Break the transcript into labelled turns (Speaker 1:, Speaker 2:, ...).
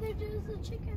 Speaker 1: Neither does the chicken.